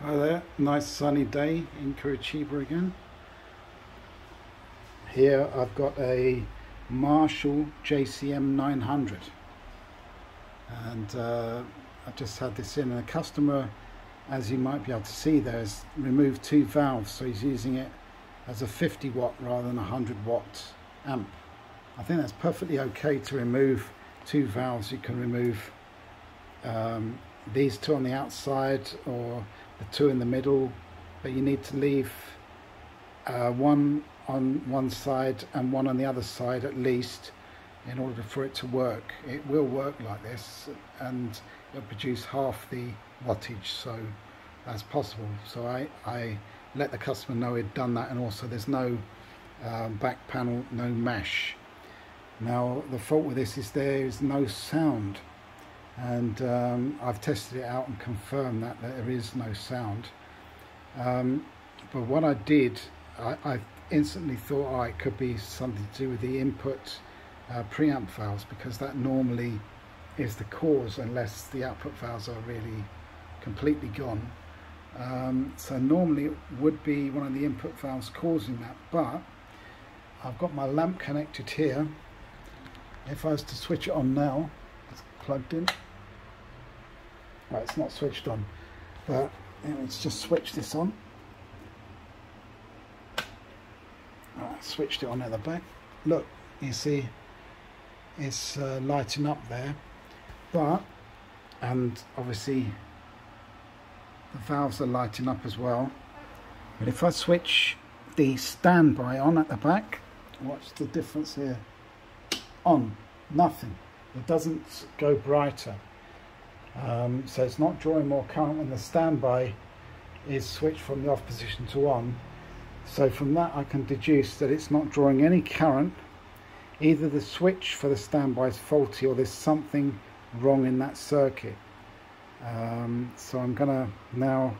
Hi there, nice sunny day in Curitiba again. Here I've got a Marshall JCM 900 and uh, I just had this in and the customer as you might be able to see there has removed two valves so he's using it as a 50 watt rather than a 100 watt amp. I think that's perfectly okay to remove two valves. You can remove um, these two on the outside or the two in the middle but you need to leave uh, one on one side and one on the other side at least in order for it to work. It will work like this and it'll produce half the wattage so that's possible. So I, I let the customer know he'd done that and also there's no um, back panel, no mesh. Now the fault with this is there is no sound and um, I've tested it out and confirmed that, there is no sound. Um, but what I did, I, I instantly thought oh, it could be something to do with the input uh, preamp valves because that normally is the cause unless the output valves are really completely gone. Um, so normally it would be one of the input valves causing that, but I've got my lamp connected here. If I was to switch it on now, it's plugged in. Right, it's not switched on, but let's just switch this on. Right, switched it on at the back. Look, you see, it's uh, lighting up there, but and obviously the valves are lighting up as well. But if I switch the standby on at the back, watch the difference here? On, nothing. It doesn't go brighter. Um, so it's not drawing more current when the standby is switched from the off position to on. So from that I can deduce that it's not drawing any current. Either the switch for the standby is faulty or there's something wrong in that circuit. Um, so I'm going to now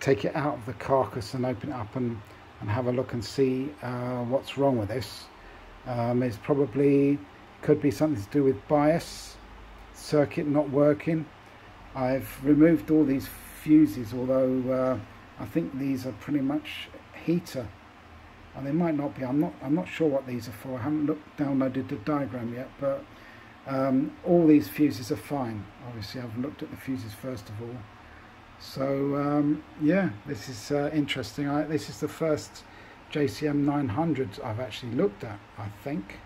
take it out of the carcass and open it up and, and have a look and see uh, what's wrong with this. Um, it's probably could be something to do with bias circuit not working. I've removed all these fuses, although uh, I think these are pretty much heater. And they might not be. I'm not. I'm not sure what these are for. I haven't looked downloaded the diagram yet, but um, all these fuses are fine. Obviously, I've looked at the fuses first of all. So um, yeah, this is uh, interesting. I, this is the first JCM 900 I've actually looked at. I think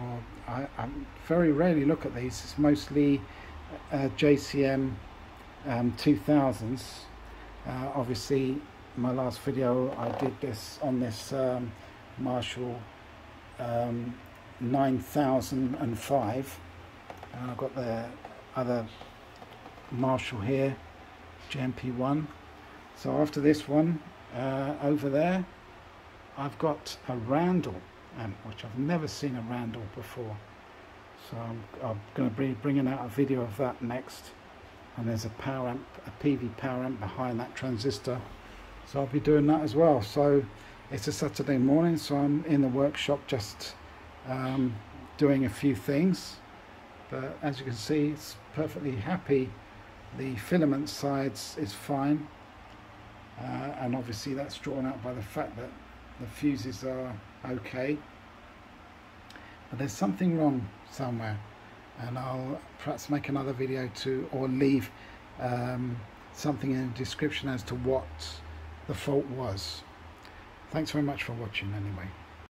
or I, I, very rarely look at these. It's mostly uh, JCM um, 2000s. Uh, obviously, my last video I did this on this um, Marshall um, 9005 and I've got the other Marshall here JMP1 so after this one uh, over there I've got a Randall amp which I've never seen a Randall before. So I'm, I'm going to be bringing out a video of that next. And there's a power amp a PV power amp behind that transistor. So I'll be doing that as well. So it's a Saturday morning so I'm in the workshop just um, doing a few things. But as you can see it's perfectly happy. The filament sides is fine. Uh, and obviously that's drawn out by the fact that the fuses are okay. But there's something wrong somewhere and I'll perhaps make another video to or leave um, something in the description as to what the fault was. Thanks very much for watching anyway